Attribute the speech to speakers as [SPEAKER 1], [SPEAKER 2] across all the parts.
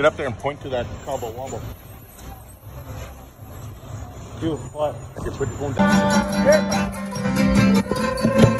[SPEAKER 1] Get up there and point to that combo wombo.
[SPEAKER 2] Do what?
[SPEAKER 1] Okay, put your phone down.
[SPEAKER 3] Yo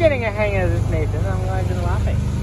[SPEAKER 4] getting a hang of this, Nathan. I'm laughing.